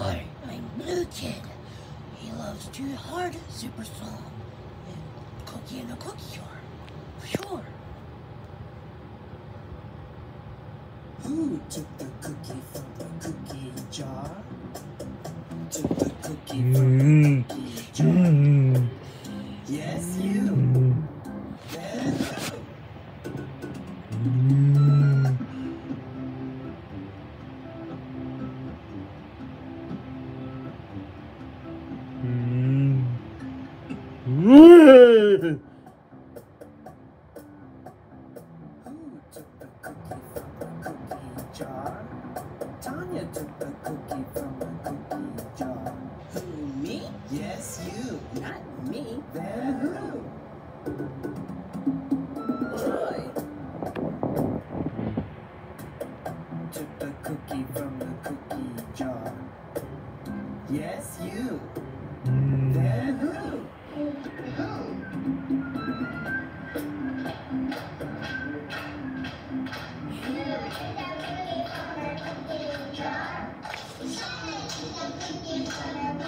I'm Bloo Kid. He loves Too Hard Super Song and Cookie in a Cookie Jar. Sure. Who took the cookie from the cookie jar? Took the cookie from the mm. cookie jar. Yes, jar? Tanya took the cookie from the cookie jar. Who, me? Yes, you. Not me. Then who? Joy. Took the cookie from the cookie jar. Yes, you. Hmm. Then who? Yes,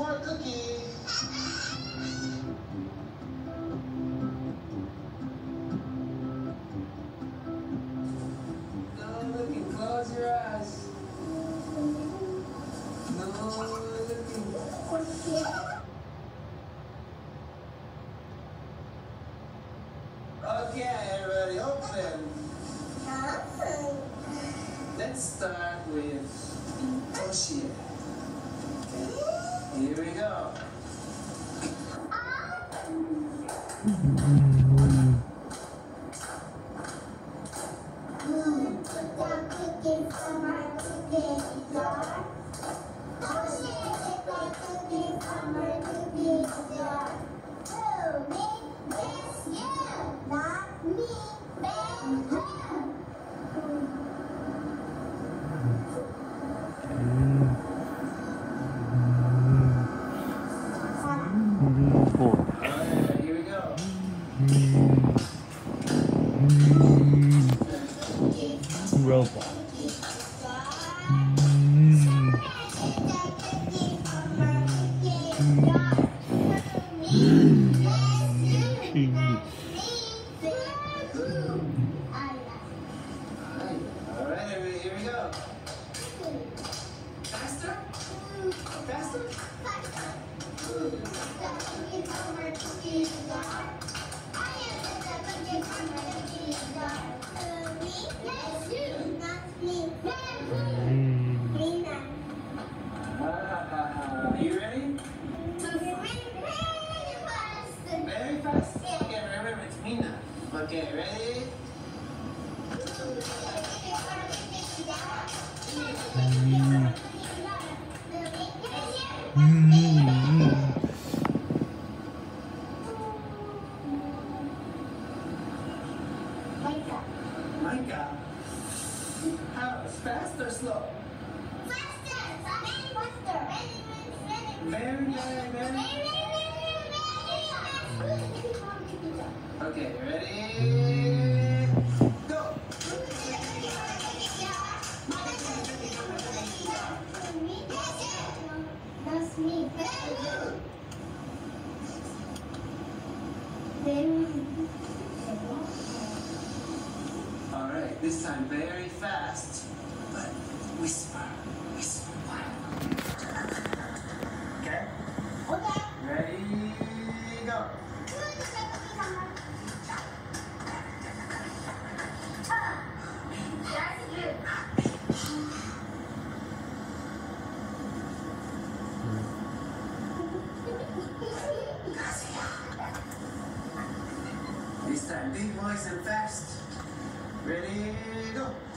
more cookie? No looking, close your eyes. No looking. Okay, everybody, open. Let's start with Toshie. Here we go. Alright, Mm. You ready? Very fast. Okay, remember it's Mina. Okay, ready? Mm. Very fast? Okay, remember it's Mina. Okay, ready? Micah. How? Fast or slow? Very, very, very. Okay, ready? Go! That's this time very fast. But whisper, whisper quietly. Okay? Ready? Go! This time big voice and fast. Ready, go.